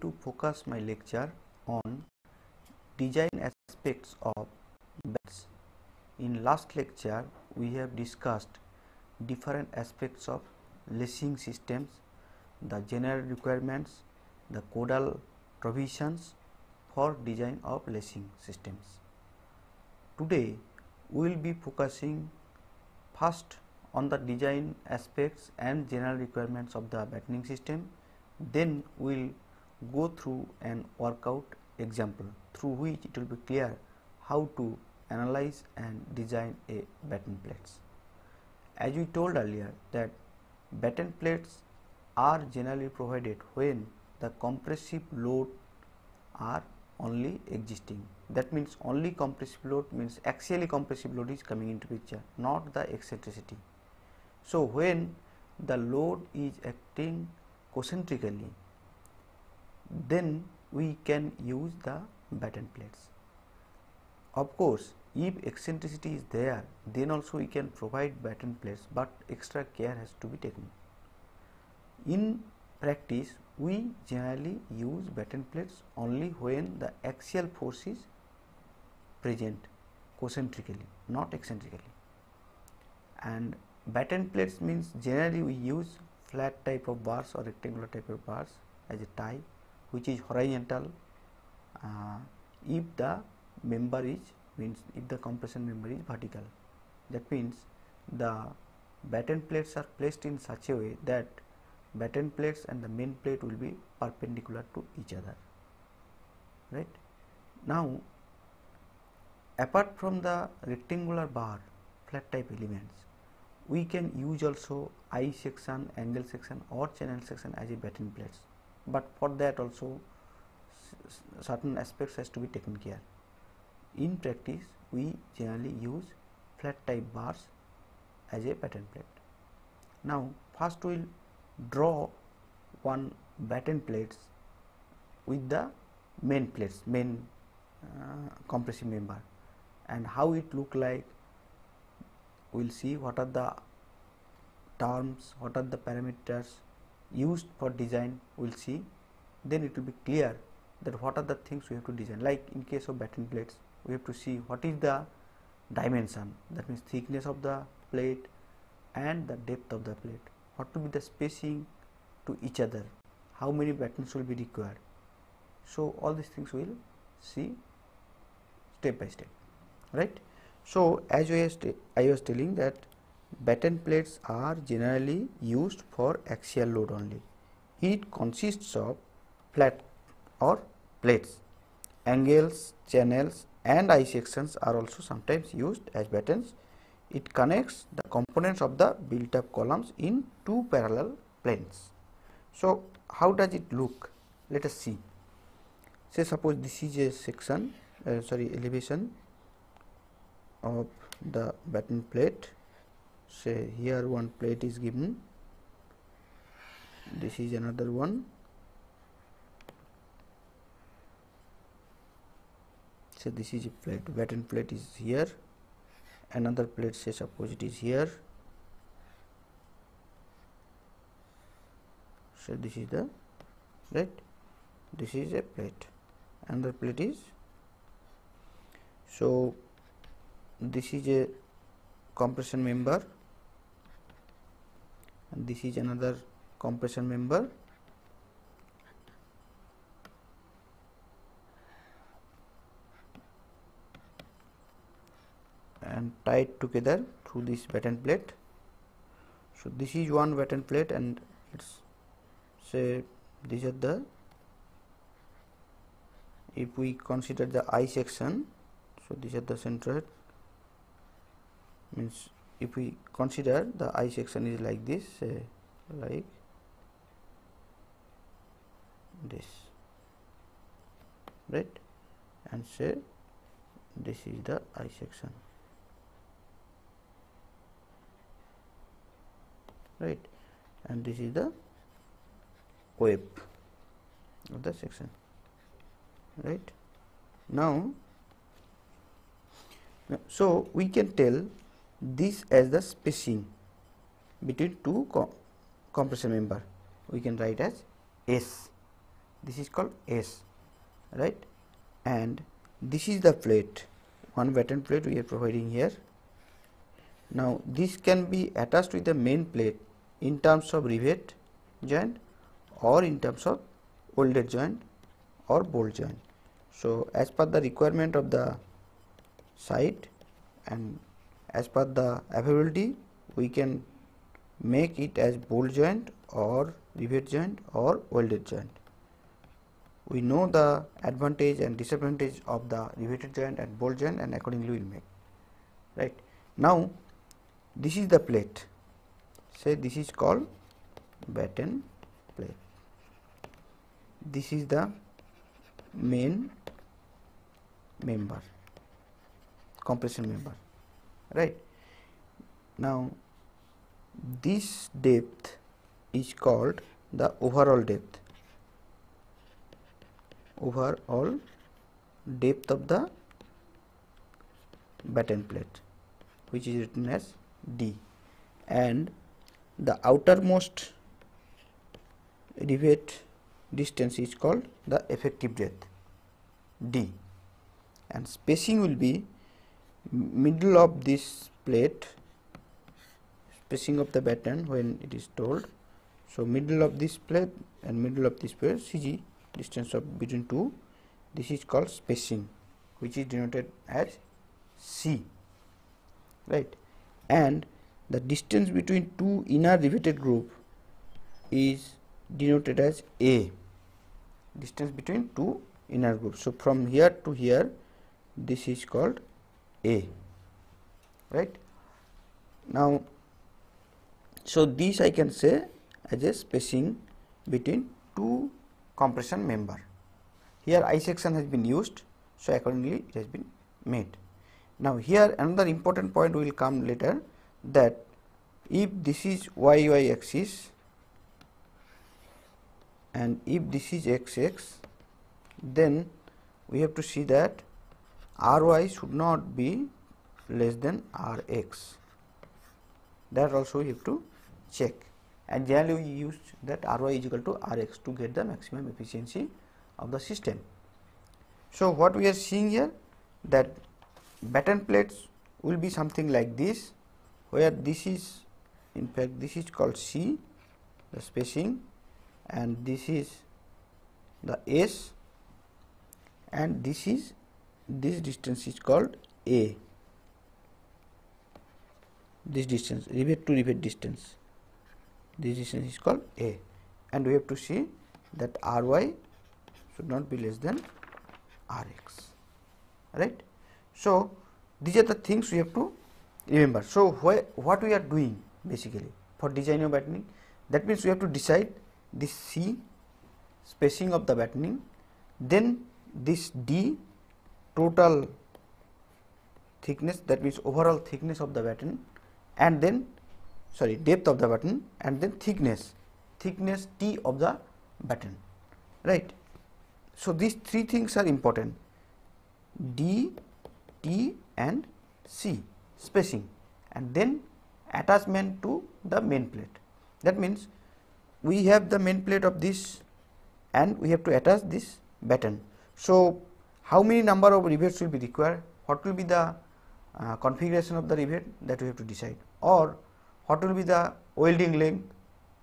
to focus my lecture on design aspects of beds. In last lecture we have discussed different aspects of lacing systems, the general requirements, the codal provisions for design of lacing systems. Today we will be focusing first on the design aspects and general requirements of the battening system then we will go through an workout example through which it will be clear how to analyze and design a batten plates. As we told earlier that batten plates are generally provided when the compressive load are only existing that means only compressive load means axially compressive load is coming into picture not the eccentricity. So, when the load is acting concentrically then we can use the batten plates. Of course, if eccentricity is there then also we can provide batten plates, but extra care has to be taken. In practice we generally use batten plates only when the axial force is present concentrically not eccentrically and batten plates means generally we use flat type of bars or rectangular type of bars as a tie which is horizontal uh, if the member is means if the compression member is vertical. That means the batten plates are placed in such a way that batten plates and the main plate will be perpendicular to each other. Right? Now apart from the rectangular bar flat type elements we can use also I section angle section or channel section as a batten plates but for that also certain aspects has to be taken care. In practice we generally use flat type bars as a batten plate. Now first we will draw one batten plates with the main plates main uh, compressive member and how it look like we will see what are the terms what are the parameters used for design we will see. Then it will be clear that what are the things we have to design. Like in case of batten plates we have to see what is the dimension that means thickness of the plate and the depth of the plate. What will be the spacing to each other? How many battens will be required? So all these things we will see step by step right? So as I was, I was telling that batten plates are generally used for axial load only. It consists of flat or plates. Angles, channels and I sections are also sometimes used as battens. It connects the components of the built up columns in two parallel planes. So, how does it look? Let us see. Say suppose this is a section uh, sorry elevation of the batten plate say here one plate is given. This is another one. So this is a plate batten plate is here. Another plate say suppose it is here. So this is the right this is a plate. Another plate is so this is a compression member and this is another compression member and tied together through this batten plate. So, this is one batten plate and let us say these are the if we consider the I section. So, these are the centroid means if we consider the I section is like this like this right? And say this is the I section right? And this is the web of the section right? Now so we can tell this as the spacing between two co compression member. We can write as S. This is called S right? And this is the plate. One batten plate we are providing here. Now this can be attached with the main plate in terms of rivet joint or in terms of welded joint or bolt joint. So, as per the requirement of the site and as per the availability we can make it as bolt joint or rivet joint or welded joint. We know the advantage and disadvantage of the riveted joint and bolt joint and accordingly we will make right. Now, this is the plate say this is called batten plate this is the main member compression member right. Now this depth is called the overall depth. Overall depth of the batten plate which is written as D. And the outermost rivet distance is called the effective depth D. And spacing will be middle of this plate spacing of the batten when it is told. So, middle of this plate and middle of this plate CG distance of between two this is called spacing which is denoted as C right and the distance between two inner riveted group is denoted as A distance between two inner groups. So, from here to here this is called A right. Now, so this I can say as a spacing between two compression member. Here I section has been used, so accordingly it has been made. Now, here another important point will come later that if this is y axis and if this is x x then we have to see that r y should not be less than r x that also we have to check and generally we use that r y is equal to r x to get the maximum efficiency of the system. So, what we are seeing here that batten plates will be something like this where this is in fact this is called C the spacing and this is the S and this is this distance is called A. This distance rivet to rivet distance. This distance is called A. And we have to see that R y should not be less than R x right. So, these are the things we have to remember. So, what we are doing basically for design of battening? That means we have to decide this C spacing of the battening then this D total thickness that means overall thickness of the batten and then sorry depth of the batten and then thickness thickness T of the batten right. So, these three things are important D, T and C spacing and then attachment to the main plate. That means, we have the main plate of this and we have to attach this batten. So, how many number of rivets will be required? What will be the uh, configuration of the rivet that we have to decide or what will be the welding length,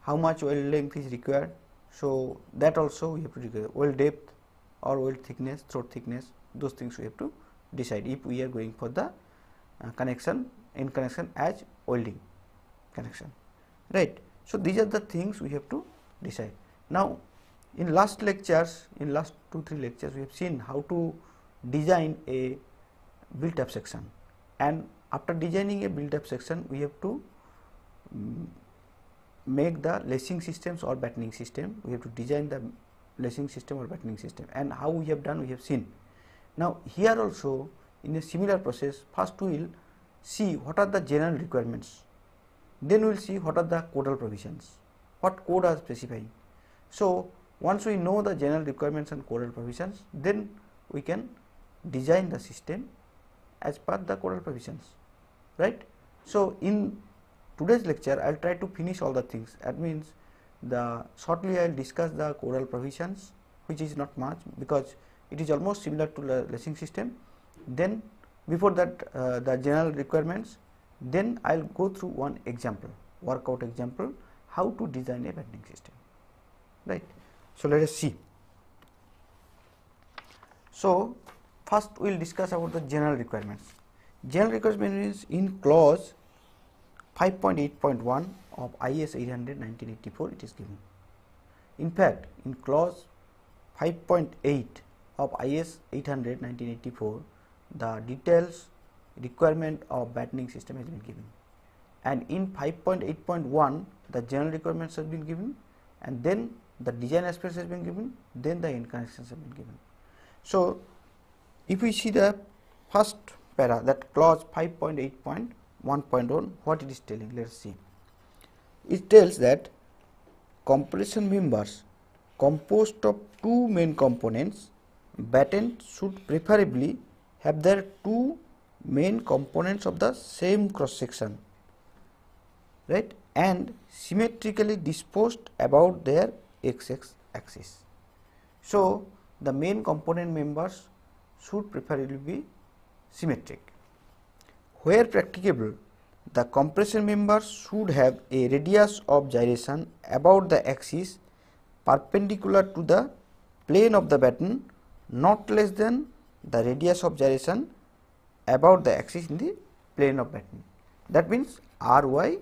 how much weld length is required. So, that also we have to decide weld depth or weld thickness, throat thickness those things we have to decide if we are going for the uh, connection in connection as welding connection right. So, these are the things we have to decide. Now, in last lectures in last 2 3 lectures we have seen how to design a built up section. And after designing a built up section we have to um, make the lacing systems or battening system. We have to design the lacing system or battening system. And how we have done we have seen. Now, here also in a similar process first we will see what are the general requirements, then we will see what are the codal provisions, what code are specifying. So, once we know the general requirements and codal provisions, then we can design the system as per the codal provisions, right. So, in today's lecture I will try to finish all the things that means the shortly I will discuss the codal provisions which is not much because it is almost similar to the lacing system. Then before that uh, the general requirements then I will go through one example workout example how to design a bending system right. So, let us see. So, first we will discuss about the general requirements. General requirements in clause 5.8.1 of IS 800 1984 it is given. In fact, in clause 5.8 of IS 800 1984 the details requirement of battening system has been given and in 5.8.1 the general requirements have been given and then the design aspects has been given then the end connections have been given. So, if we see the first para that clause 5.8.1.1 what it is telling let us see. It tells that compression members composed of two main components batten should preferably have their two main components of the same cross section right and symmetrically disposed about their x axis. So, the main component members should preferably be symmetric. Where practicable, the compression members should have a radius of gyration about the axis perpendicular to the plane of the batten not less than the radius of gyration about the axis in the plane of batten. That means R y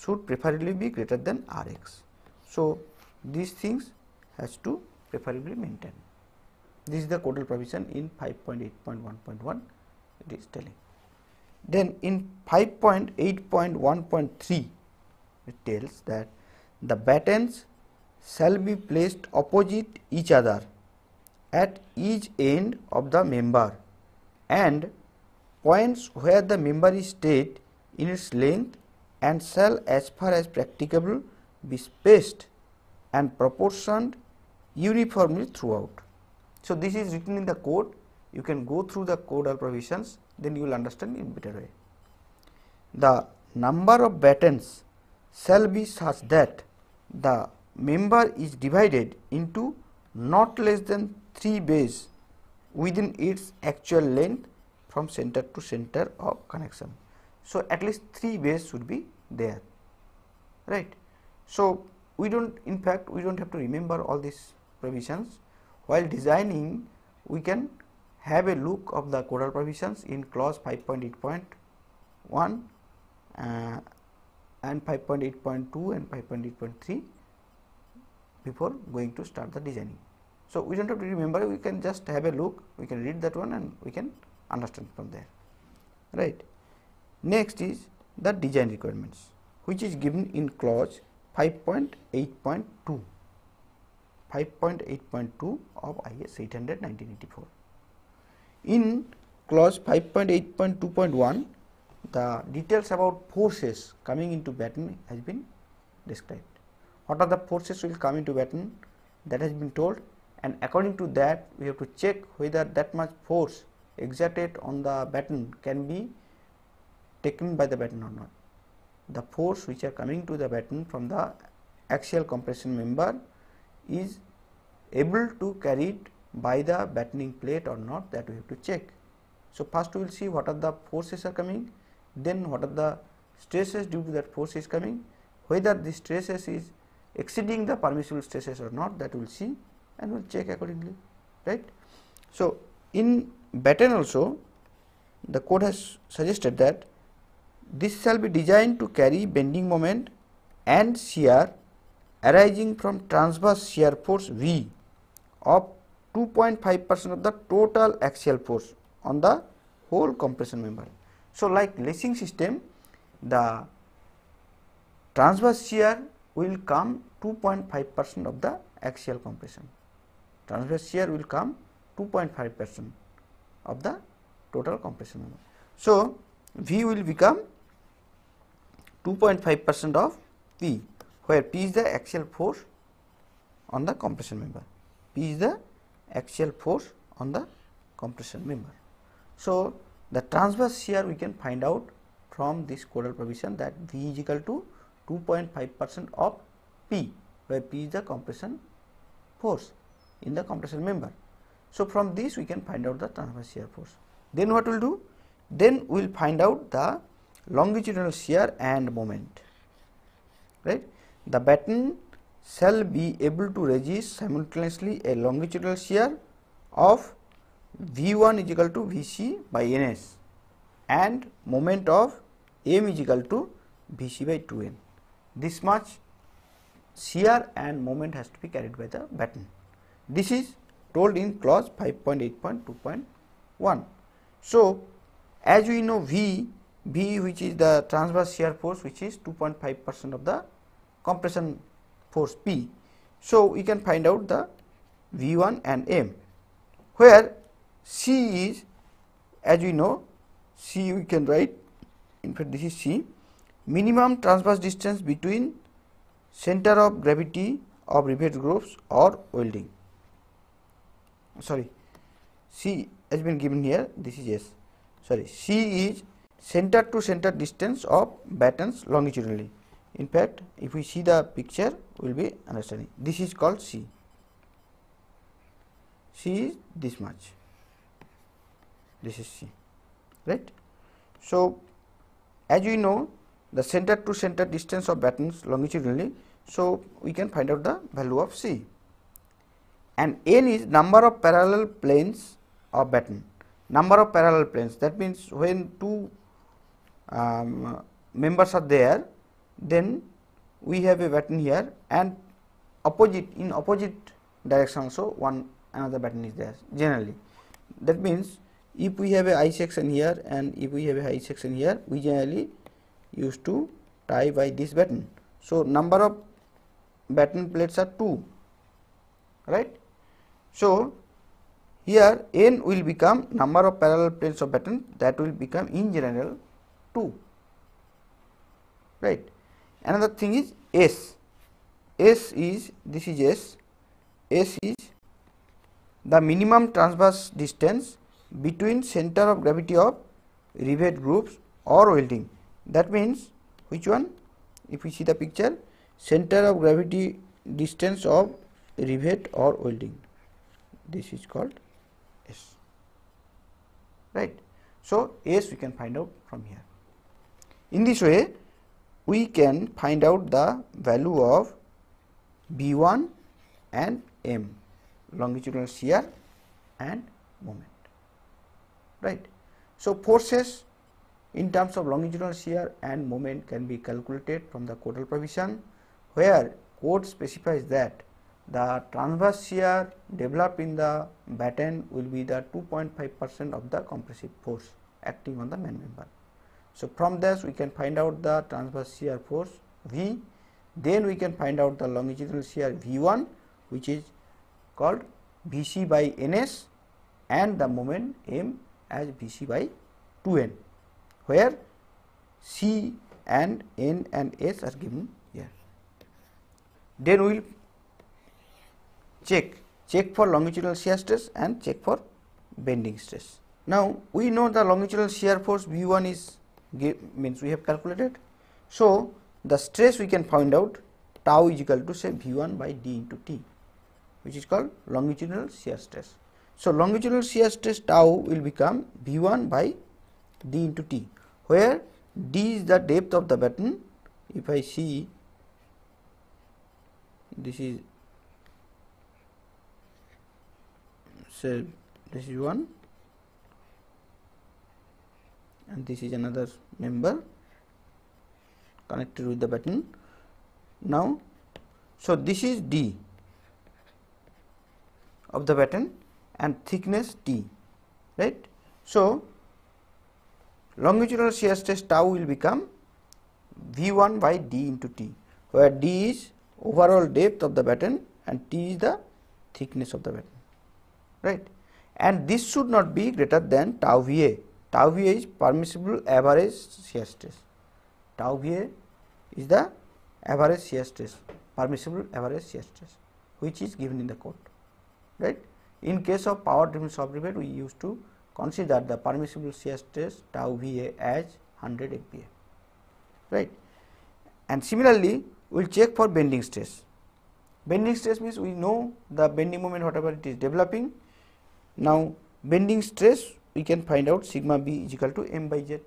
should preferably be greater than R x. So, these things has to preferably maintain. This is the codal provision in 5.8.1.1 it is telling. Then in 5.8.1.3 it tells that the battens shall be placed opposite each other at each end of the member and points where the member is stayed in its length and shall as far as practicable be spaced and proportioned uniformly throughout. So, this is written in the code you can go through the codal provisions then you will understand in better way. The number of battens shall be such that the member is divided into not less than 3 bays within its actual length from center to center of connection. So, at least 3 bays should be there right. So, we do not in fact we do not have to remember all these provisions while designing we can have a look of the codal provisions in clause 5.8.1 uh, and 5.8.2 and 5.8.3 before going to start the designing. So, we do not have to remember we can just have a look we can read that one and we can understand from there right. Next is the design requirements which is given in clause 5.8.2 5.8.2 of IS 800 1984. In clause 5.8.2.1 the details about forces coming into batten has been described. What are the forces will come into batten that has been told and according to that we have to check whether that much force exerted on the batten can be taken by the batten or not. The force which are coming to the batten from the axial compression member is able to carry it by the battening plate or not that we have to check. So, first we will see what are the forces are coming, then what are the stresses due to that force is coming, whether the stresses is exceeding the permissible stresses or not that we will see and we will check accordingly right. So, in batten also the code has suggested that this shall be designed to carry bending moment and shear arising from transverse shear force V of 2.5 percent of the total axial force on the whole compression member. So, like lacing system the transverse shear will come 2.5 percent of the axial compression transverse shear will come 2.5 percent of the total compression member. So, V will become 2.5 percent of P where P is the axial force on the compression member. P is the axial force on the compression member. So, the transverse shear we can find out from this codal provision that V is equal to 2.5 percent of P where P is the compression force in the compression member. So, from this we can find out the transverse shear force. Then what we will do? Then we will find out the longitudinal shear and moment right. The batten shall be able to resist simultaneously a longitudinal shear of V1 is equal to Vc by Ns and moment of M is equal to Vc by 2N. This much shear and moment has to be carried by the batten. This is told in clause 5.8.2.1. So, as we know V, V which is the transverse shear force which is 2.5 percent of the compression force P. So, we can find out the V1 and M where C is as we know C we can write in fact this is C minimum transverse distance between center of gravity of rivet groups or welding sorry C has been given here this is S sorry C is center to center distance of battens longitudinally. In fact if we see the picture we will be understanding. This is called C. C is this much. This is C right. So, as we know the center to center distance of battens longitudinally so we can find out the value of C. And N is number of parallel planes of batten. Number of parallel planes. That means when two um, members are there then we have a batten here and opposite in opposite direction also one another batten is there generally. That means if we have a I section here and if we have a I section here we generally used to tie by this batten so number of batten plates are 2 right? So here n will become number of parallel plates of batten that will become in general 2 right Another thing is S. S is this is S. S is the minimum transverse distance between center of gravity of rivet groups or welding. That means which one? If we see the picture, center of gravity distance of rivet or welding. This is called S. Right. So, S we can find out from here. In this way, we can find out the value of V1 and M longitudinal shear and moment right. So, forces in terms of longitudinal shear and moment can be calculated from the codal provision where code specifies that the transverse shear developed in the batten will be the 2.5 percent of the compressive force acting on the main member. So, from this we can find out the transverse shear force V, then we can find out the longitudinal shear V1 which is called Vc by Ns and the moment M as Vc by 2N, where C and N and S are given here. Then we will check, check for longitudinal shear stress and check for bending stress. Now, we know the longitudinal shear force V1 is give means we have calculated. So, the stress we can find out tau is equal to say V 1 by d into t which is called longitudinal shear stress. So, longitudinal shear stress tau will become V 1 by d into t where d is the depth of the batten if I see this is say this is 1 and this is another member connected with the batten. Now, so this is D of the batten and thickness T, right. So, longitudinal shear stress tau will become V 1 by D into T, where D is overall depth of the batten and T is the thickness of the batten, right. And this should not be greater than tau V A tau V is permissible average shear stress. Tau V is the average shear stress, permissible average shear stress, which is given in the code, right. In case of power driven rivet, we used to consider the permissible shear stress tau Va as 100 MPa, right. And similarly, we will check for bending stress. bending stress means we know the bending moment whatever it is developing now bending stress we can find out sigma b is equal to m by z.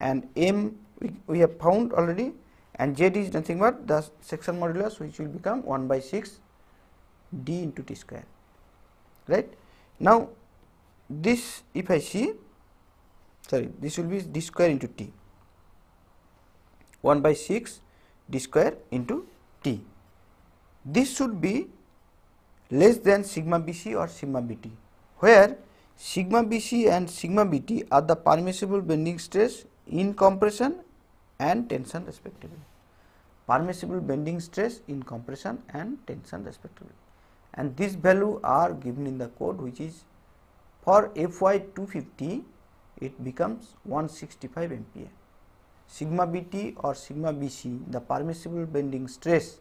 And m we, we have found already and z is nothing but the section modulus which will become 1 by 6 d into t square right? Now this if i see sorry this will be d square into t. 1 by 6 d square into t. This should be less than sigma bc or sigma bt where sigma bc and sigma bt are the permissible bending stress in compression and tension respectively. Permissible bending stress in compression and tension respectively. And this value are given in the code which is for FY 250 it becomes 165 MPa. Sigma BT or sigma BC the permissible bending stress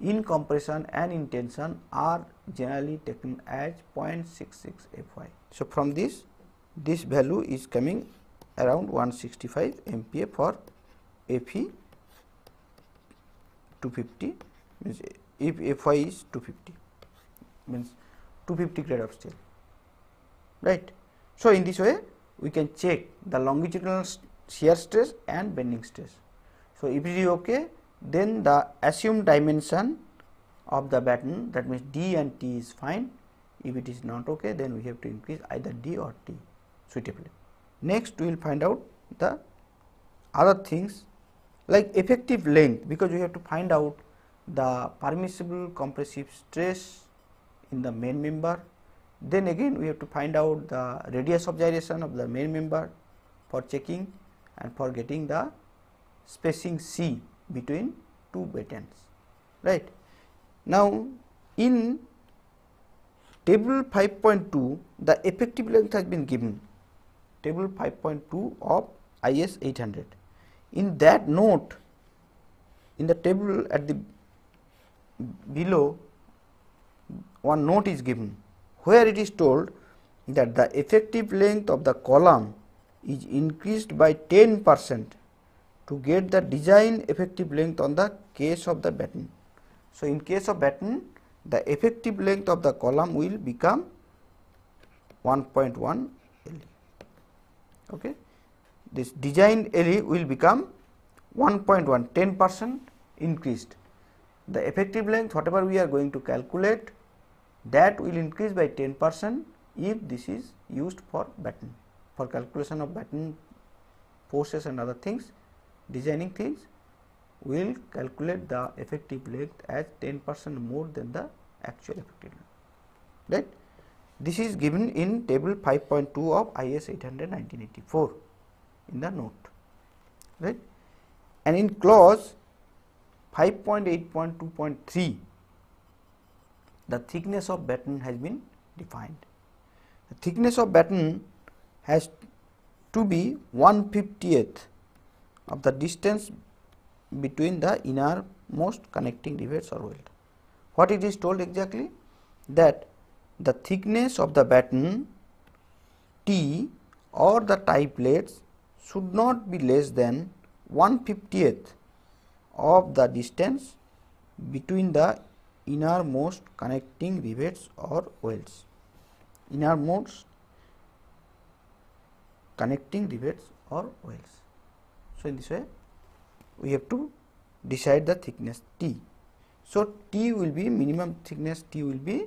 in compression and in tension are generally taken as 0.66 Fy. So, from this this value is coming around 165 MPa for Fe 250 means if Fy is 250 means 250 grade of steel right. So, in this way we can check the longitudinal shear stress and bending stress. So, if it is okay then the assumed dimension of the batten that means D and T is fine if it is not okay then we have to increase either D or T suitably. Next we will find out the other things like effective length because we have to find out the permissible compressive stress in the main member. Then again we have to find out the radius of gyration of the main member for checking and for getting the spacing C between two battens right. Now in table 5.2 the effective length has been given table 5.2 of IS 800. In that note, in the table at the below, one note is given where it is told that the effective length of the column is increased by 10 percent to get the design effective length on the case of the batten. So, in case of batten the effective length of the column will become 1.1 okay. This design LE will become 1.1 10 percent increased. The effective length whatever we are going to calculate that will increase by 10 percent if this is used for batten for calculation of batten forces and other things designing things we will calculate the effective length as 10 percent more than the actual effective length right. This is given in table 5.2 of IS 800 1984 in the note right and in clause 5.8.2.3 the thickness of batten has been defined. The thickness of batten has to be 1 50th of the distance between the innermost connecting rivets or weld. What it is told exactly that the thickness of the batten T or the tie plates should not be less than 1 50th of the distance between the innermost connecting rivets or welds. Innermost connecting rivets or welds. So, in this way we have to decide the thickness T. So, T will be minimum thickness T will be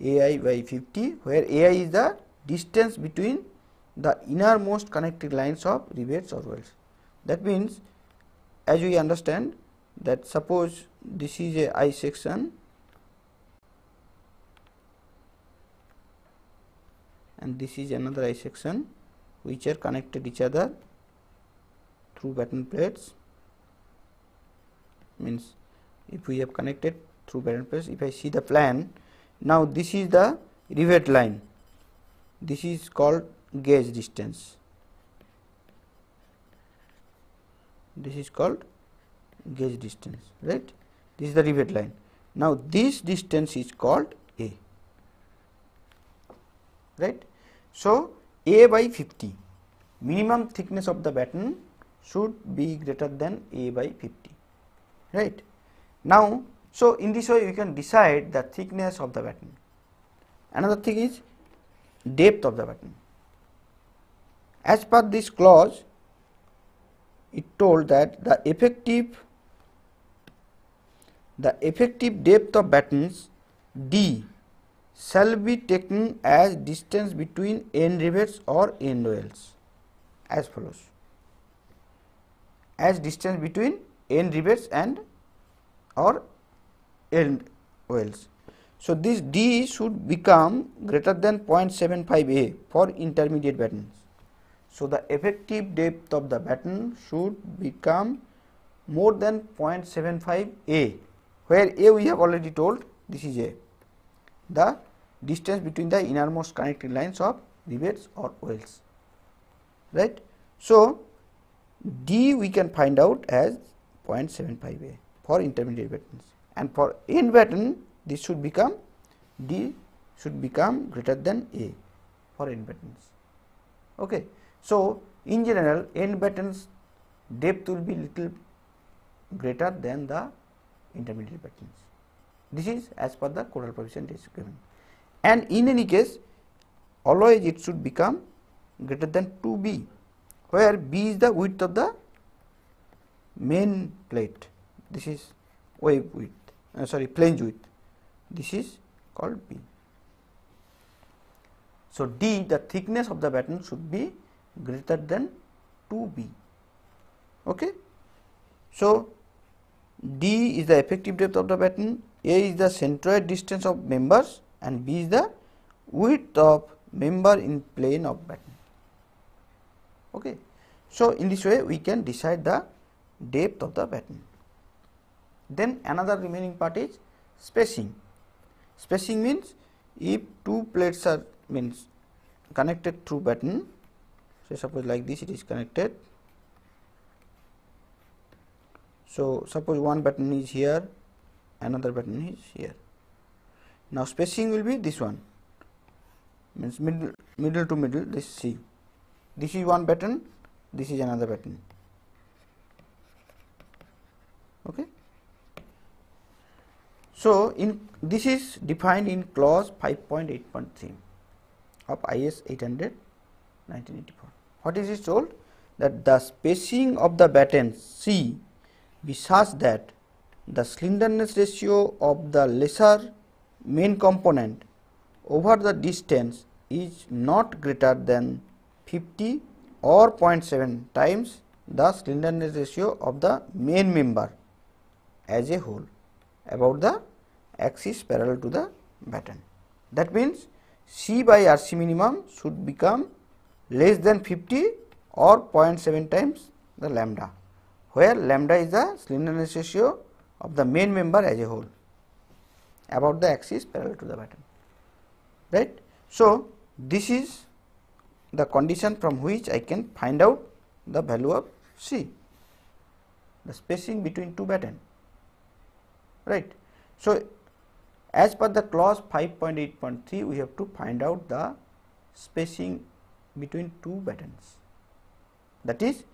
ai by 50 where ai is the distance between the innermost connecting lines of rivets or welds. That means as we understand that suppose this is a I section and this is another I section which are connected each other through batten plates means if we have connected through batten plates if I see the plan now, this is the rivet line, this is called gauge distance, this is called gauge distance, right. This is the rivet line. Now, this distance is called A, right. So, A by 50, minimum thickness of the batten should be greater than A by 50, right. Now, So, in this way we can decide the thickness of the batten. Another thing is depth of the batten. As per this clause, it told that the effective the effective depth of battens D shall be taken as distance between end rivets or end welds as follows as distance between end rivets and or end welds. So, this D should become greater than 0.75 A for intermediate battens. So, the effective depth of the batten should become more than 0.75 A, where A we have already told this is A, the distance between the innermost connecting lines of rivets or welds, right. So, D we can find out as 0.75 A for intermediate battens and for end batten this should become D should become greater than A for end battens. Okay. So, in general end battens depth will be little greater than the intermediate battens. This is as per the Courant coefficient is given and in any case always it should become greater than 2 B where B is the width of the main plate this is wave width uh, sorry flange width this is called B. So, D the thickness of the batten should be greater than 2b. Okay. So, D is the effective depth of the batten, A is the centroid distance of members and B is the width of member in plane of batten. Okay. So, in this way we can decide the depth of the batten. Then another remaining part is spacing. Spacing means if two plates are means connected through batten say suppose like this it is connected. So, suppose one batten is here another batten is here. Now, spacing will be this one means middle middle to middle this C this is one batten this is another batten okay? So in this is defined in clause 5.8.3 of IS 800 1984 what is it told? That the spacing of the batten C be such that the slenderness ratio of the lesser main component over the distance is not greater than 50 or 0.7 times the slenderness ratio of the main member as a whole about the axis parallel to the batten. That means, C by RC minimum should become less than 50 or 0.7 times the lambda, where lambda is the slenderness ratio of the main member as a whole about the axis parallel to the batten. Right. So, this is the condition from which I can find out the value of C, the spacing between two batten. Right. So, as per the clause 5.8.3 we have to find out the spacing between two battens that is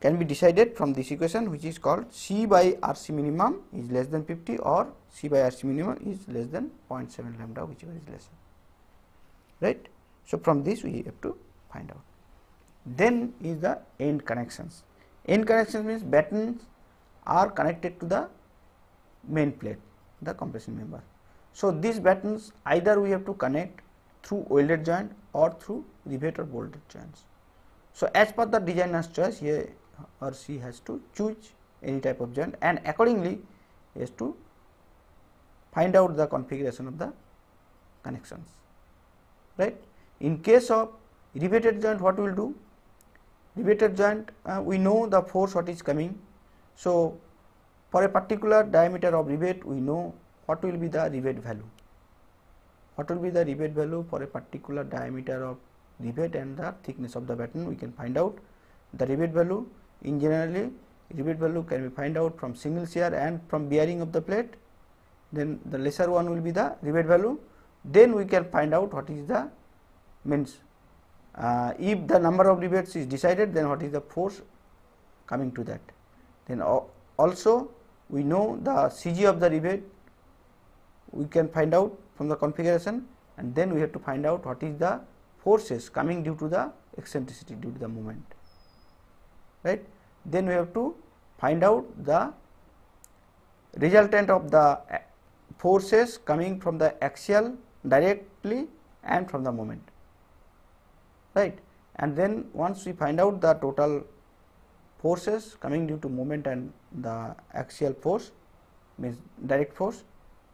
can be decided from this equation which is called C by RC minimum is less than 50 or C by RC minimum is less than 0.7 lambda whichever is lesser right. So, from this we have to find out. Then is the end connections. End connections means battens are connected to the main plate the compression member. So, these battens either we have to connect through welded joint or through rivet or bolted joints. So, as per the designer's choice here or she has to choose any type of joint and accordingly he has to find out the configuration of the connections right. In case of riveted joint what we will do? Riveted joint uh, we know the force what is coming. So, for a particular diameter of rivet we know what will be the rivet value what will be the rivet value for a particular diameter of rivet and the thickness of the batten we can find out the rivet value in generally rivet value can be find out from single shear and from bearing of the plate then the lesser one will be the rivet value then we can find out what is the means uh, if the number of rivets is decided then what is the force coming to that? Then also we know the CG of the rivet we can find out from the configuration and then we have to find out what is the forces coming due to the eccentricity due to the moment. Right. Then we have to find out the resultant of the forces coming from the axial directly and from the moment right and then once we find out the total forces coming due to moment and the axial force means direct force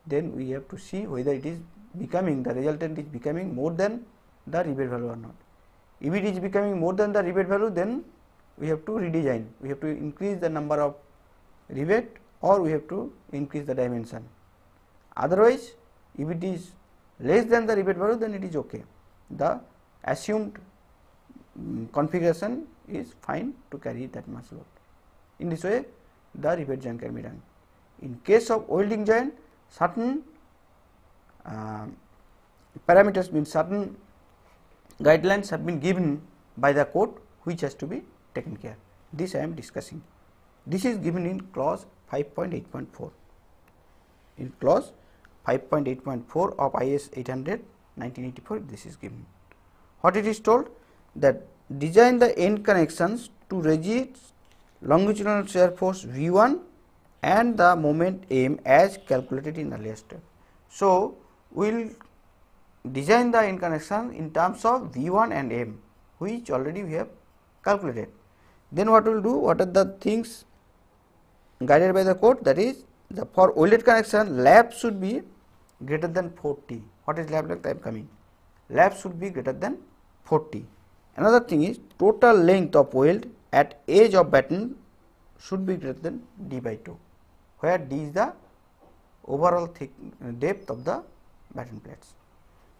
then we have to see whether it is becoming the resultant is becoming more than the rivet value or not. If it is becoming more than the rivet value then we have to redesign, we have to increase the number of rivet or we have to increase the dimension. Otherwise, if it is less than the rivet value then it is okay. The assumed um, configuration is fine to carry that much load. In this way the rivet joint can be done. In case of welding joint certain uh, parameters means certain guidelines have been given by the code which has to be taken care. This I am discussing. This is given in clause 5.8.4. In clause 5.8.4 of IS 800 1984 this is given. What it is told that design the end connections to resist longitudinal shear force V1 and the moment M as calculated in earlier step. So, we will design the end connection in terms of V1 and M which already we have calculated. Then what we will do what are the things guided by the code that is the for welded connection lap should be greater than 40. What is lap length I am coming? Lap should be greater than 40. Another thing is total length of weld at edge of batten should be greater than d by 2 where d is the overall thick depth of the batten plates.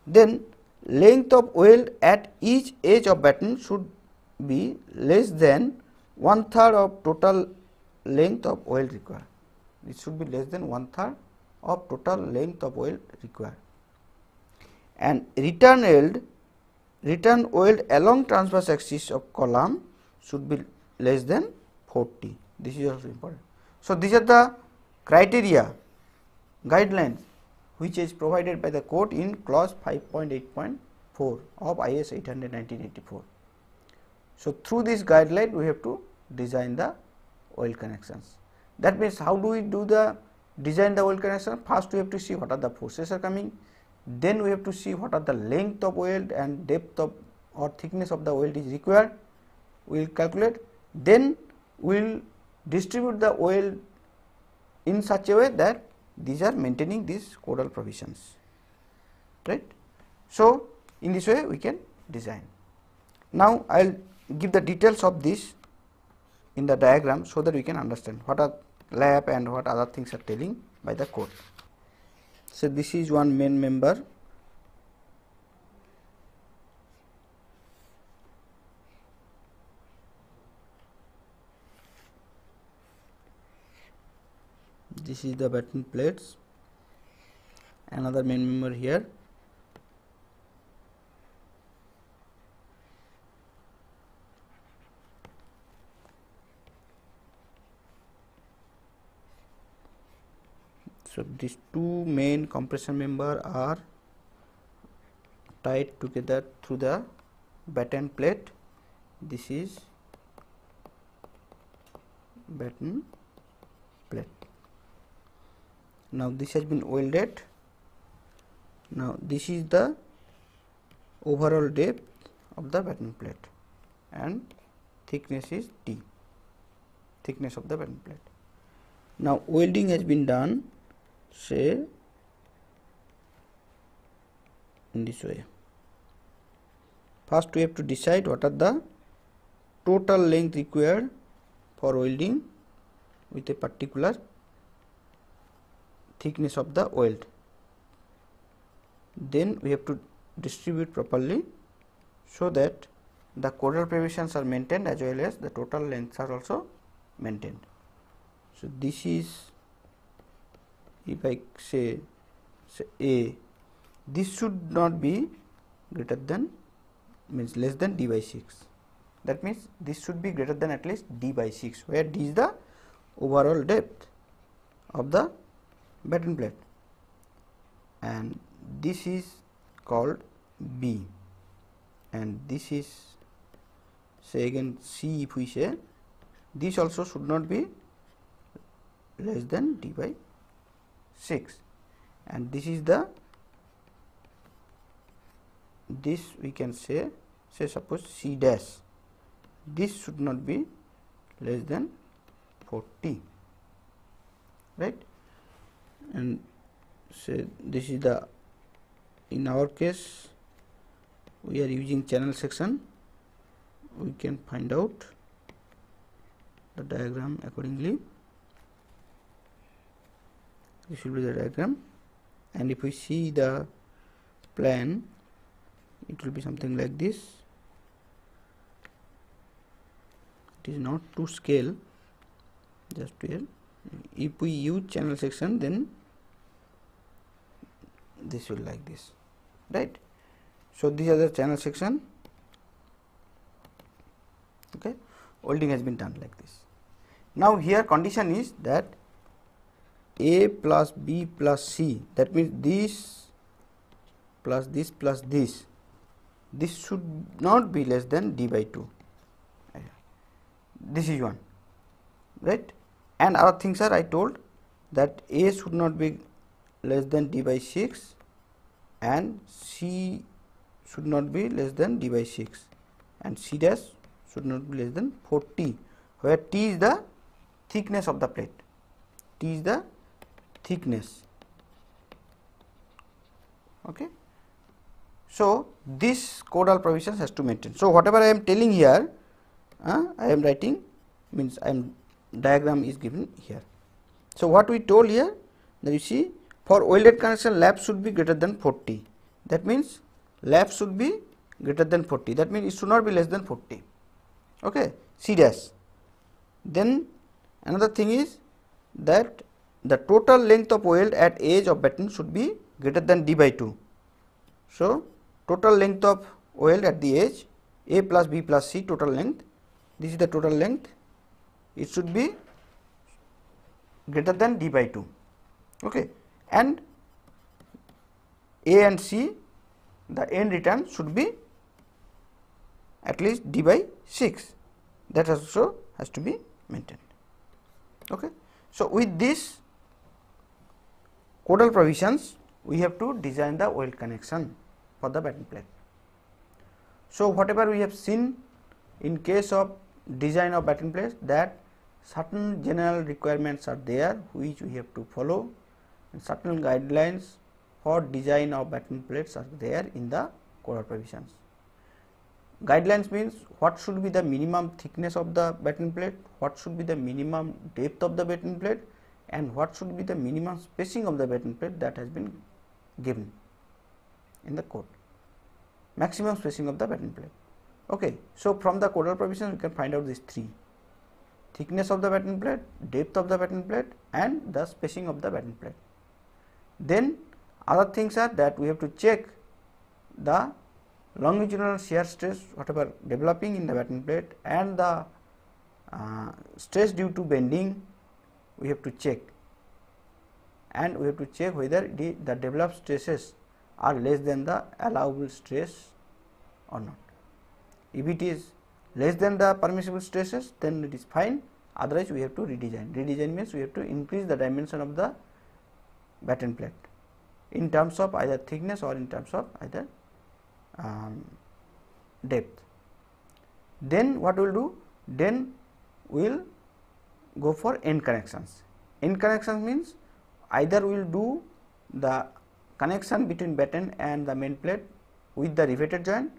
Then length of weld at each edge of batten should be less than one third of total length of weld required. It should be less than one third of total length of weld required. And return weld, return weld along transverse axis of column should be less than 40. This is also important. So, these are the criteria guidelines which is provided by the code in clause 5.8.4 of IS 800 1984. So, through this guideline we have to design the oil connections. That means, how do we do the design the oil connection? First we have to see what are the forces are coming, then we have to see what are the length of weld and depth of or thickness of the weld is required. We will calculate, then we will distribute the weld in such a way that these are maintaining these codal provisions right. So, in this way we can design. Now, I will give the details of this in the diagram so that we can understand what are lap and what other things are telling by the code. So, this is one main member. This is the batten plates. Another main member here so these two main compression member are tied together through the batten plate. This is batten plate. Now this has been welded. Now this is the overall depth of the batten plate and thickness is d thickness of the batten plate. Now welding has been done say in this way first we have to decide what are the total length required for welding with a particular thickness of the weld then we have to distribute properly so that the codal provisions are maintained as well as the total lengths are also maintained. So, this is if I say, say A this should not be greater than means less than d by 6 that means this should be greater than at least d by 6 where d is the overall depth of the batten plate. And this is called B. And this is say again C if we say this also should not be less than d by 6 and this is the this we can say say suppose C dash. This should not be less than 40 right? And say this is the in our case we are using channel section. We can find out the diagram accordingly this will be the diagram. And if we see the plan it will be something like this. It is not to scale just here. If we use channel section then this will like this right? So these are the channel section. Okay? Welding has been done like this. Now here condition is that a plus b plus c. That means this plus this plus this. This should not be less than d by 2 this is one. Right? And other things are I told that a should not be less than d by 6 and c should not be less than d by 6 and c dash should not be less than 40 where t is the thickness of the plate. T is the thickness. Okay? So this codal provisions has to maintain. So whatever i am telling here uh, i am writing means i am diagram is given here. So what we told here that you see for welded connection lap should be greater than 40 that means lap should be greater than 40 that means it should not be less than 40 okay? C dash then another thing is that the total length of weld at edge of batten should be greater than d by 2 so total length of weld at the edge a plus b plus c total length this is the total length it should be greater than d by 2 okay. And a and c the end return should be at least d by 6 that also has to be maintained. Okay. So with this codal provisions we have to design the weld connection for the batten plate so whatever we have seen in case of design of batten plates that certain general requirements are there which we have to follow and certain guidelines for design of batten plates are there in the codal provisions. Guidelines means what should be the minimum thickness of the batten plate, what should be the minimum depth of the batten plate and what should be the minimum spacing of the batten plate that has been given in the code, maximum spacing of the batten plate. Okay. So, from the codal provision we can find out these three thickness of the batten plate, depth of the batten plate and the spacing of the batten plate. Then other things are that we have to check the longitudinal shear stress whatever developing in the batten plate and the uh, stress due to bending we have to check and we have to check whether the, the developed stresses are less than the allowable stress or not. If it is less than the permissible stresses then it is fine otherwise we have to redesign. Redesign means we have to increase the dimension of the batten plate in terms of either thickness or in terms of either um, depth. Then what we will do? Then we will go for end connections. End connections means either we will do the connection between batten and the main plate with the riveted joint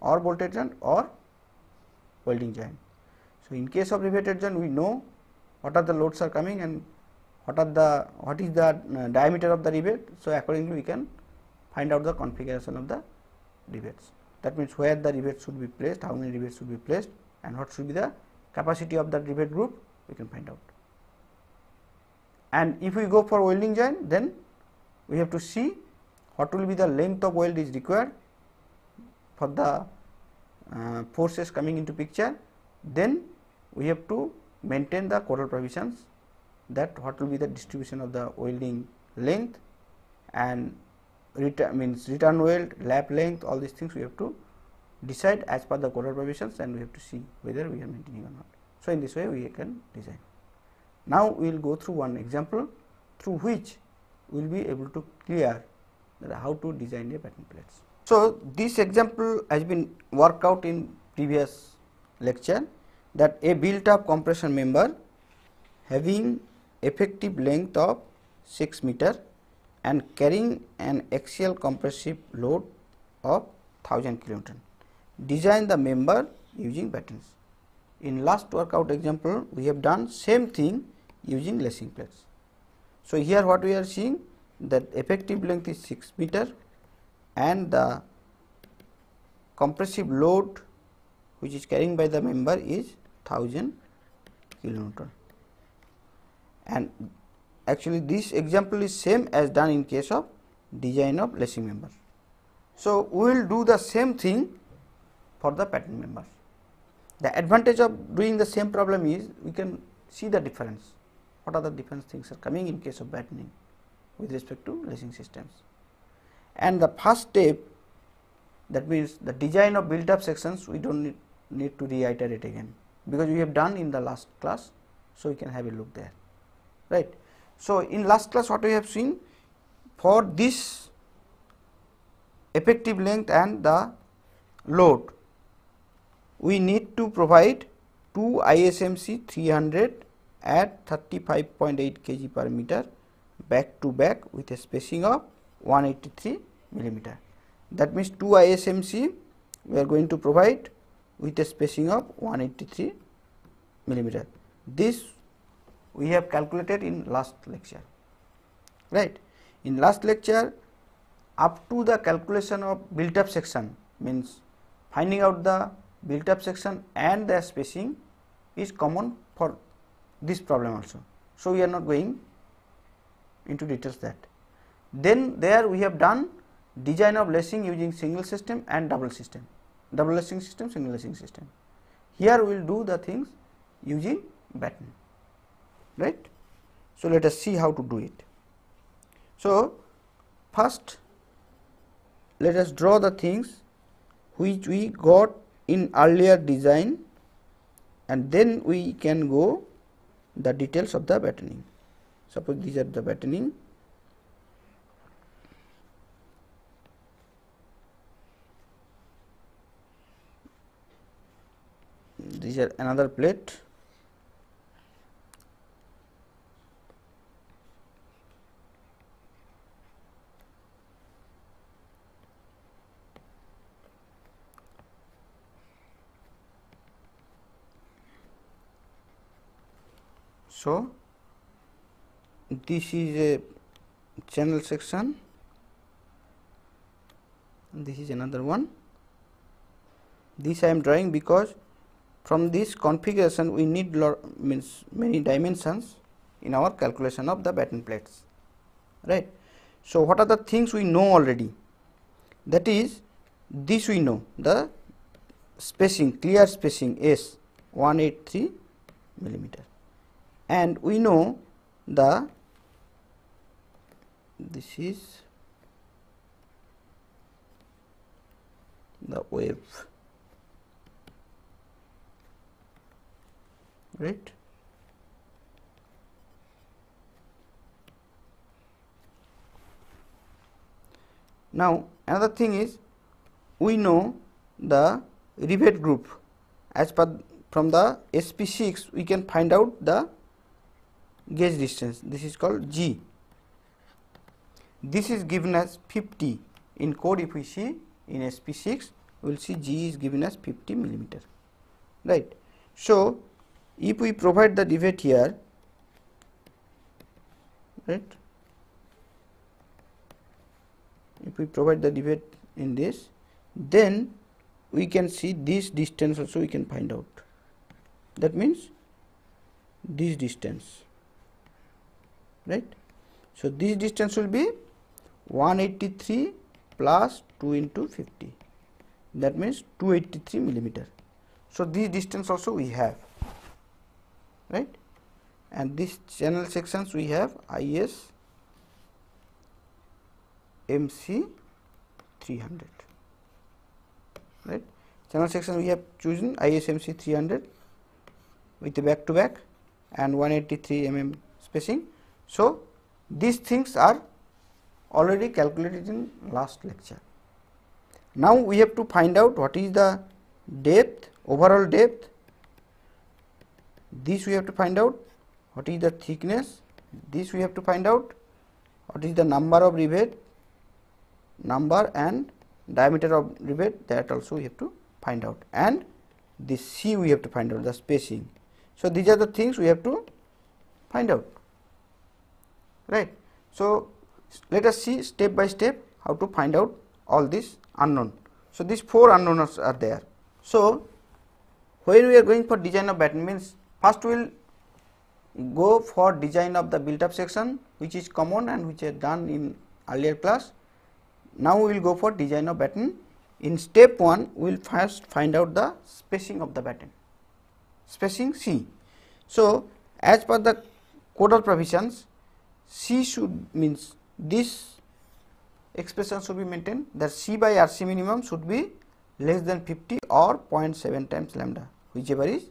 or bolted joint or welding joint. So, in case of riveted joint we know what are the loads are coming and what are the what is the uh, diameter of the rivet. So, accordingly we can find out the configuration of the rivets. That means, where the rivet should be placed, how many rivets should be placed and what should be the capacity of the rivet group we can find out. And if we go for welding joint then we have to see what will be the length of weld is required for the uh, forces coming into picture then we have to maintain the codal provisions that what will be the distribution of the welding length and return means return weld lap length all these things we have to decide as per the codal provisions and we have to see whether we are maintaining or not. So, in this way we can design. Now, we will go through one example through which we will be able to clear how to design a batten plates. So, this example has been worked out in previous lecture that a built up compression member having effective length of 6 meter and carrying an axial compressive load of 1000 kilonewton. Design the member using battens. In last workout example, we have done same thing using lacing plates. So, here what we are seeing that effective length is 6 meter and the compressive load which is carrying by the member is 1000 kilonewton and actually this example is same as done in case of design of lacing member. So, we will do the same thing for the batten member. The advantage of doing the same problem is we can see the difference, what are the different things are coming in case of battening with respect to lacing systems. And the first step that means the design of built up sections we do not need, need to reiterate again because we have done in the last class. So, we can have a look there right. So, in last class what we have seen for this effective length and the load we need to provide two ISMC 300 at 35.8 kg per meter back to back with a spacing of 183 millimeter. That means, two ISMC we are going to provide with a spacing of 183 millimeter. This we have calculated in last lecture right. In last lecture up to the calculation of built up section means finding out the built up section and the spacing is common for this problem also. So, we are not going into details that. Then there we have done design of lacing using single system and double system, double lacing system, single lacing system. Here we will do the things using batten right. So, let us see how to do it. So, first let us draw the things which we got in earlier design and then we can go the details of the battening. Suppose these are the battening. These are another plate So, this is a channel section, this is another one. This I am drawing because from this configuration we need means many dimensions in our calculation of the batten plates right. So, what are the things we know already that is this we know the spacing clear spacing is 183 millimeter and we know the this is the wave. Right? Now another thing is we know the rivet group. As per from the sp6 we can find out the gauge distance. This is called G. This is given as 50 in code if we see in SP6 we will see G is given as 50 millimeter. Right. So, if we provide the rivet here right if we provide the rivet in this then we can see this distance also we can find out. That means this distance right. So, this distance will be 183 plus 2 into 50 that means 283 millimeter. So, this distance also we have right and this channel sections we have IS MC 300 right channel section we have chosen ISMC 300 with the back to back and 183 mm spacing so these things are already calculated in last lecture. Now we have to find out what is the depth overall depth. This we have to find out. What is the thickness? This we have to find out. What is the number of rivet? Number and diameter of rivet that also we have to find out. And the C we have to find out the spacing. So, these are the things we have to find out right. So, let us see step by step how to find out all these unknown. So, these four unknowns are there. So, when we are going for design of batten means first we will go for design of the built up section which is common and which is done in earlier class. Now, we will go for design of batten. In step 1 we will first find out the spacing of the batten spacing C. So, as per the codal provisions C should means this expression should be maintained that C by RC minimum should be less than 50 or 0.7 times lambda whichever is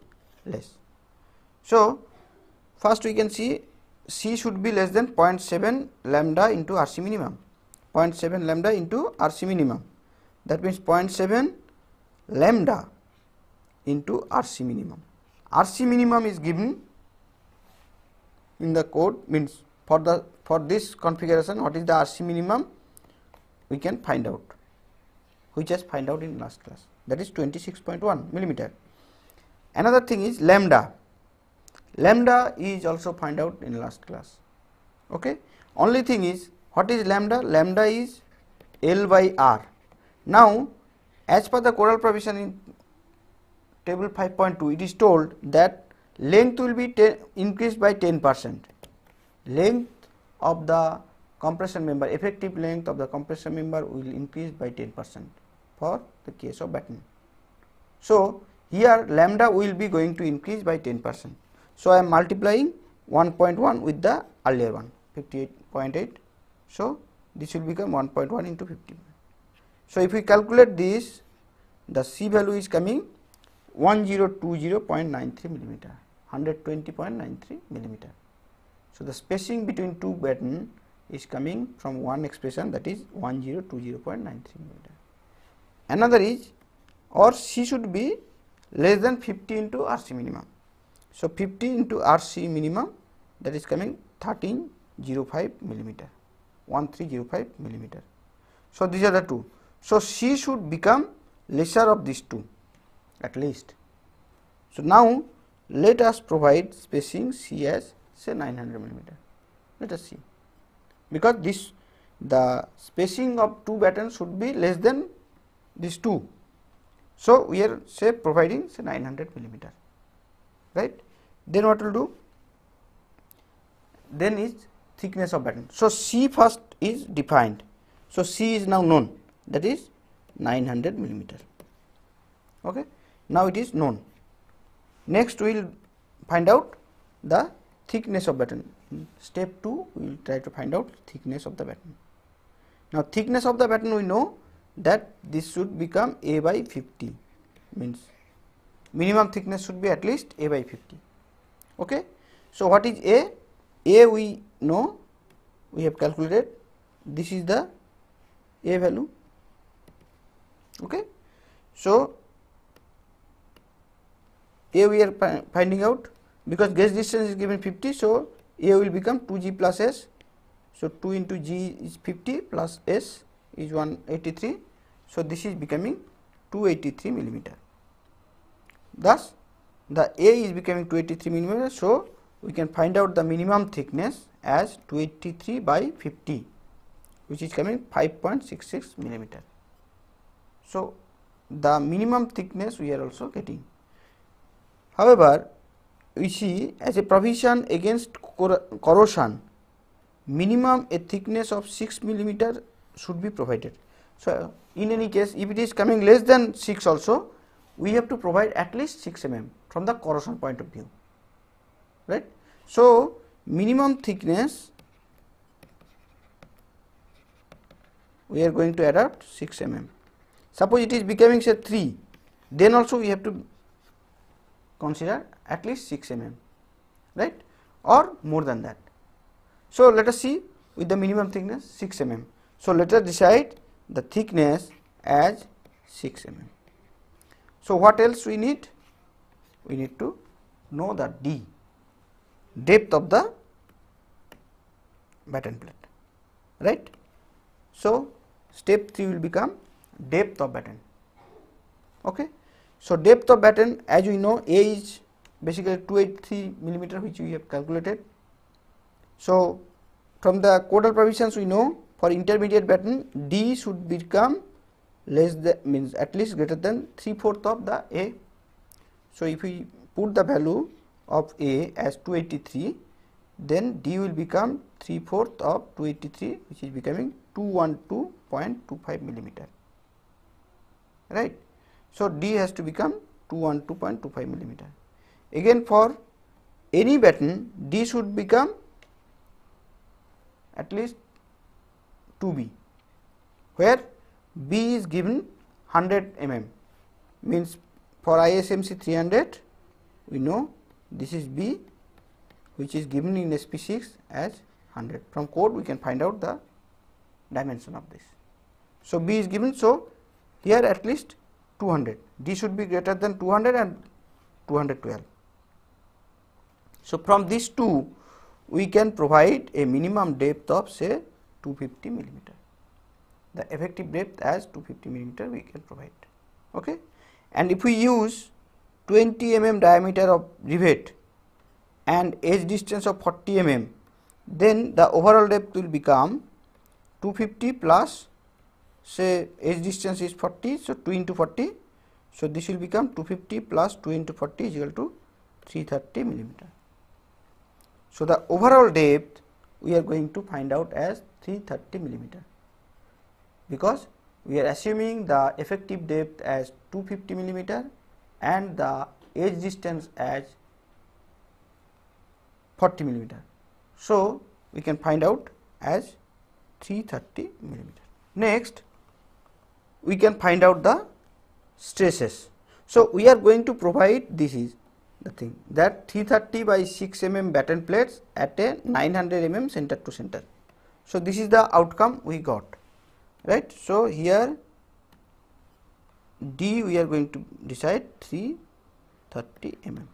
less. So, first we can see C should be less than 0.7 lambda into RC minimum 0.7 lambda into RC minimum that means 0.7 lambda into RC minimum. RC minimum is given in the code means for the for this configuration what is the RC minimum we can find out which has find out in last class that is 26.1 millimeter. Another thing is lambda. Lambda is also find out in last class. Okay. Only thing is what is lambda? Lambda is L by R. Now, as per the codal provision in table 5.2, it is told that length will be increased by 10 percent. Length of the compression member, effective length of the compression member will increase by 10 percent for the case of batten. So, here lambda will be going to increase by 10 percent. So, I am multiplying 1.1 with the earlier one 58.8. So, this will become 1.1 into 50. So, if we calculate this the C value is coming 1020.93 millimeter 120.93 millimeter. So, the spacing between two batten is coming from one expression that is 1020.93 millimeter. Another is or C should be less than 50 into RC minimum. So, 50 into RC minimum that is coming 1305 millimeter 1305 millimeter. So, these are the two. So, C should become lesser of these two at least. So, now let us provide spacing C as say 900 millimeter. Let us see because this the spacing of two battens should be less than these two. So, we are say providing say 900 millimeter right. Then what will do? Then is thickness of batten. So, C first is defined. So, C is now known that is 900 millimeter. Okay. Now, it is known. Next, we will find out the thickness of batten. Step 2, we will try to find out thickness of the batten. Now, thickness of the batten we know that this should become A by 50 means minimum thickness should be at least A by 50. Okay. So, what is A? A we know we have calculated this is the A value okay. So, A we are finding out because gauge distance is given 50. So, A will become 2 g plus S. So, 2 into g is 50 plus S is 183. So, this is becoming 283 millimeter. Thus, the A is becoming 283 millimeter. So, we can find out the minimum thickness as 283 by 50 which is coming 5.66 millimeter. So, the minimum thickness we are also getting. However, we see as a provision against corrosion minimum a thickness of 6 millimeter should be provided. So, in any case if it is coming less than 6 also we have to provide at least 6 mm from the corrosion point of view right. So, minimum thickness we are going to adopt 6 mm. Suppose it is becoming say 3 then also we have to consider at least 6 mm right or more than that. So, let us see with the minimum thickness 6 mm. So, let us decide the thickness as 6 mm. So, what else we need? We need to know the D depth of the batten plate right. So, step 3 will become depth of batten. Okay. So, depth of batten as we know A is basically 283 millimeter which we have calculated. So, from the codal provisions we know for intermediate batten D should become less than means at least greater than 3 fourth of the A. So, if we put the value of A as 283 then D will become 3 fourth of 283 which is becoming 212.25 millimeter right. So, D has to become 212.25 millimeter. Again for any batten D should become at least 2B where B is given 100 mm means for ISMC 300 we know this is B which is given in SP 6 as 100 from code we can find out the dimension of this. So, B is given so here at least 200 D should be greater than 200 and 212. So, from these two we can provide a minimum depth of say 250 millimeter. The effective depth as 250 millimeter we can provide okay? And if we use 20 mm diameter of rivet and edge distance of 40 mm then the overall depth will become 250 plus say edge distance is 40 so 2 into 40 so this will become 250 plus 2 into 40 is equal to 330 millimeter so the overall depth we are going to find out as 330 millimeter because we are assuming the effective depth as 250 millimeter and the edge distance as 40 millimeter. So, we can find out as 330 millimeter. Next, we can find out the stresses. So, we are going to provide this is the thing that 330 by 6 mm batten plates at a 900 mm center to center. So, this is the outcome we got right. So, here D we are going to decide 330 mm.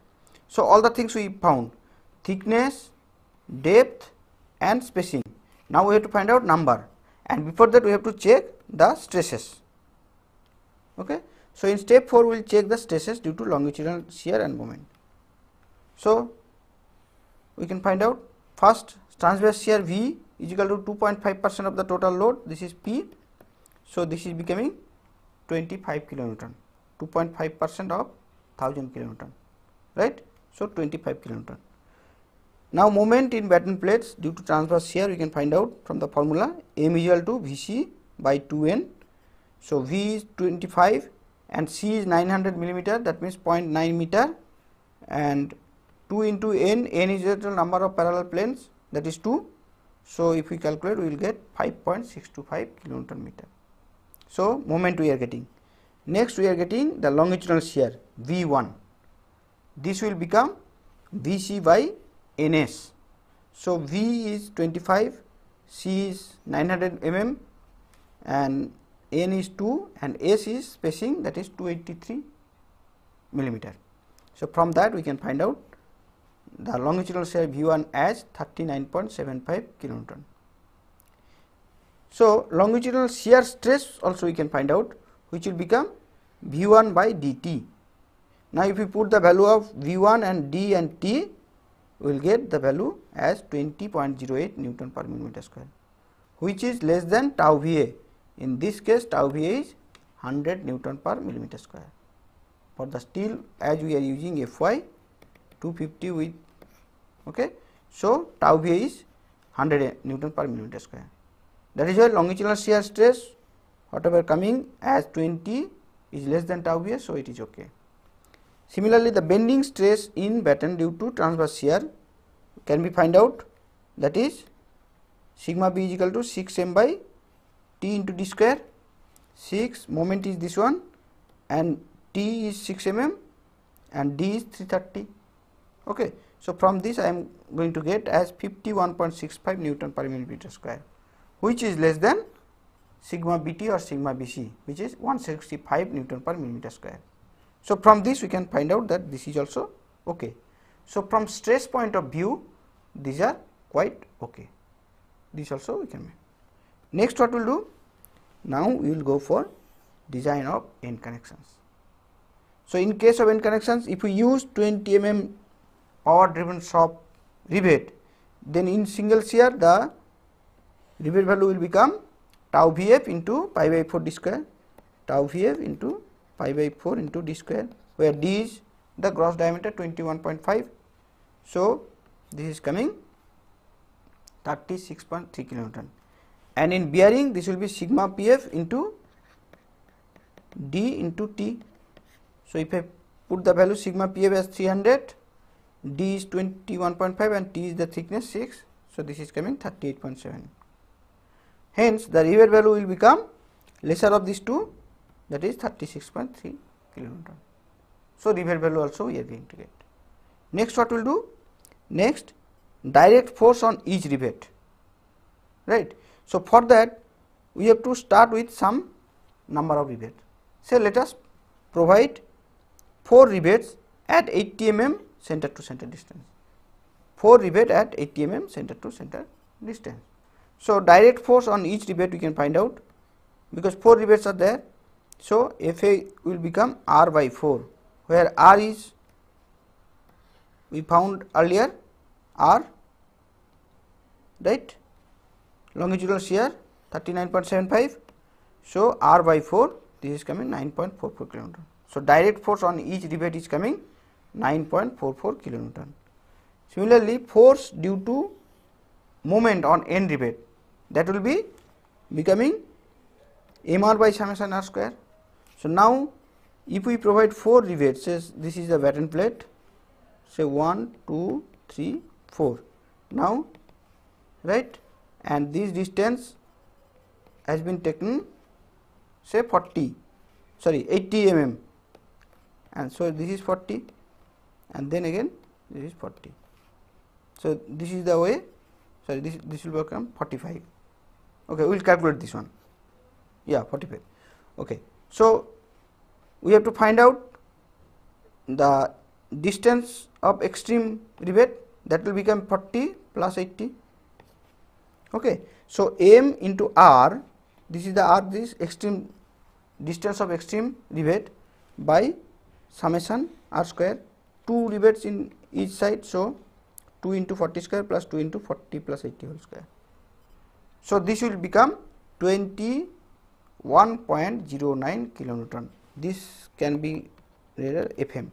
So, all the things we found thickness, depth and spacing. Now, we have to find out number and before that we have to check the stresses. Okay. So, in step 4 we will check the stresses due to longitudinal shear and moment. So, we can find out first transverse shear V is equal to 2.5 percent of the total load this is P. So, this is becoming 25 kilonewton 2.5 percent of 1000 kilonewton right. So, 25 kilonewton. Now, moment in batten plates due to transverse shear we can find out from the formula m is equal to V c by 2 n. So, V is 25 and c is 900 millimeter that means 0.9 meter and 2 into n, n is the total number of parallel planes that is 2 so, if we calculate we will get 5.625 kilonewton meter. So, moment we are getting. Next we are getting the longitudinal shear V1. This will become Vc by Ns. So, V is 25, C is 900 mm and N is 2 and S is spacing that is 283 millimeter. So, from that we can find out the longitudinal shear V1 as 39.75 kilonewton. So, longitudinal shear stress also we can find out which will become V1 by dt. Now, if we put the value of V1 and D and T we will get the value as 20.08 Newton per millimeter square which is less than tau VA. In this case tau VA is 100 Newton per millimeter square. For the steel as we are using FY 250 with okay so tau B is hundred newton per millimetre square that is longitudinal shear stress whatever coming as twenty is less than tau B so it is okay similarly the bending stress in batten due to transfer shear can be find out that is sigma B equal to six M by T into two D square six moment is this one and T is six M M and D is three thirty okay. So from this i am going to get as 51.65 newton per millimeter square which is less than sigma bt or sigma bc which is 165 newton per millimeter square. So from this we can find out that this is also okay. So from stress point of view these are quite okay. This also we can make. Next what we'll do? Now we will go for design of end connections. So in case of end connections if we use 20 mm power driven shop rivet then in single shear the rivet value will become tau vf into pi by 4 d square tau vf into pi by 4 into d square where d is the gross diameter 21.5 so this is coming 36.3 kilonewton. And in bearing this will be sigma pf into d into t. So if i put the value sigma pf as 300 d is 21.5 and t is the thickness 6 so this is coming 38.7 hence the rivet value will become lesser of these two. That is 36.3 kilonewton. So rivet value also we are going to get. Next what we will do? Next direct force on each rivet. Right? So for that we have to start with some number of rivets. Say let us provide 4 rivets at 80 mm center to center distance. 4 rivet at 80 mm center to center distance. So direct force on each rivet we can find out because 4 rivets are there. So fa will become r by 4 where r is we found earlier r right? Longitudinal shear 39.75 so r by 4 this is coming 9.44 kilonewton so direct force on each rivet is coming 9.44 kilonewton. Similarly force due to moment on end rivet that will be becoming mr by summation r square. So now if we provide 4 rivets says this is the batten plate say 1 2 3 4 now right and this distance has been taken say 40 sorry 80 mm and so this is 40 and then again this is 40 so this is the way sorry this this will become 45 okay we will calculate this one. Yeah 45 okay so we have to find out the distance of extreme rivet that will become 40 plus 80 okay so m into r this is the r this extreme distance of extreme rivet by summation r square two rivets in each side so 2 into 40 square plus 2 into 40 plus 80 whole square. So this will become 21.09 kilonewton. This can be read fm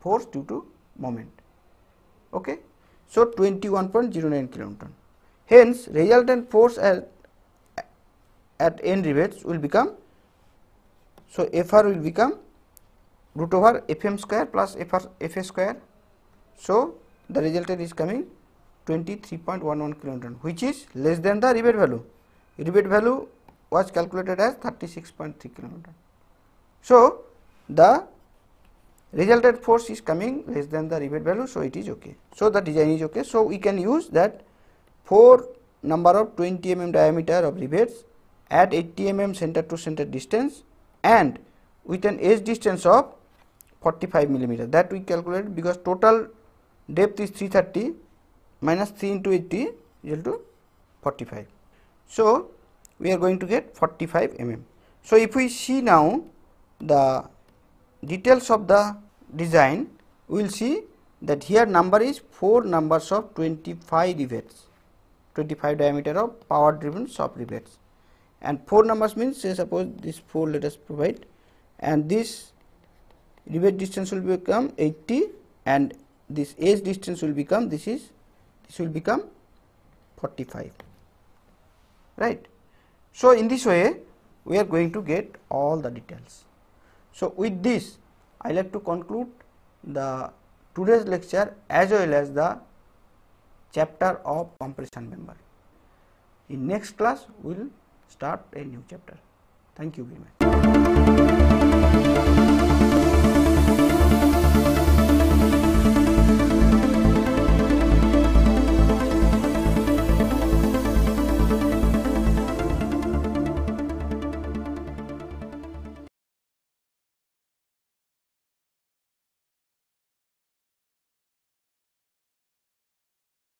force due to moment. Okay? So 21.09 kilonewton. Hence resultant force at at end rivets will become so fr will become root over fm square plus fr fa square. So the resultant is coming 23.11 kilonewton which is less than the rivet value. Rivet value was calculated as 36.3 kilonewton. So the resultant force is coming less than the rivet value so it is okay. So the design is okay. So we can use that 4 number of 20 mm diameter of rivets at 80 mm center to center distance and with an edge distance of 45 millimeter. That we calculate because total depth is 330 minus 3 into 80 equal to 45 so we are going to get 45 mm. So if we see now the details of the design we will see that here number is 4 numbers of 25 rivets 25 diameter of power driven shop rivets. And 4 numbers means say suppose this 4 let us provide. And this rivet distance will become 80 and this edge distance will become this is this will become 45 right so in this way we are going to get all the details so, with this I like to conclude the today's lecture as well as the chapter of compression member. In next class we will start a new chapter. Thank you very much.